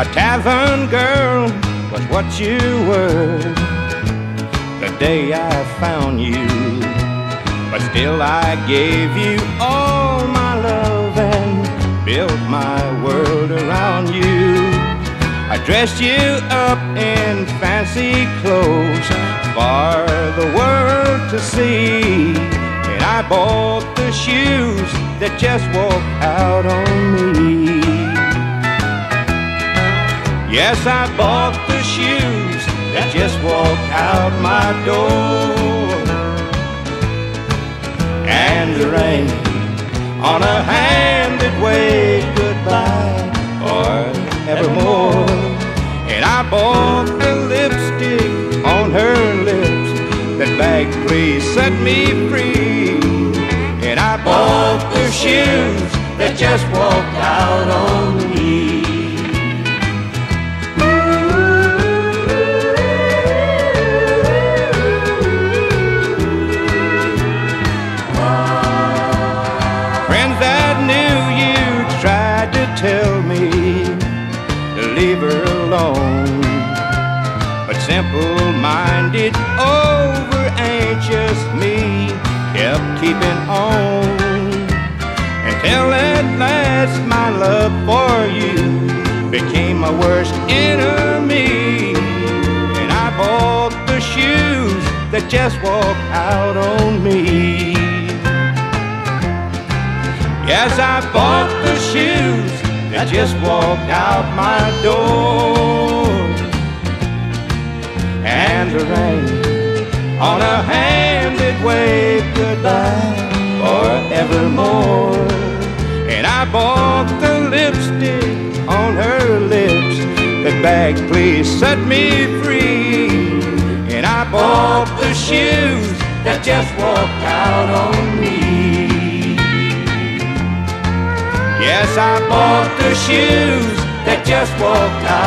A tavern girl was what you were the day I found you. But still, I gave you all my love and built my world around you. I dressed you up in fancy clothes for the world to see. And I bought the shoes that just walk out on me. Yes, I bought the shoes that just walk out my door. And the rain on a hand that waved goodbye forevermore. And I bought the lipstick on her lips that begged, please set me free. And I bought the shoes that just walked out on But simple minded, over anxious me kept keeping on. Until at last my love for you became my worst enemy. And I bought the shoes that just walked out on me. Yes, I bought the shoes that just walked out my door. That waved goodbye forevermore. And I bought the lipstick on her lips that begged, please set me free. And I bought the shoes that just walked out on me. Yes, I bought the shoes that just walked out.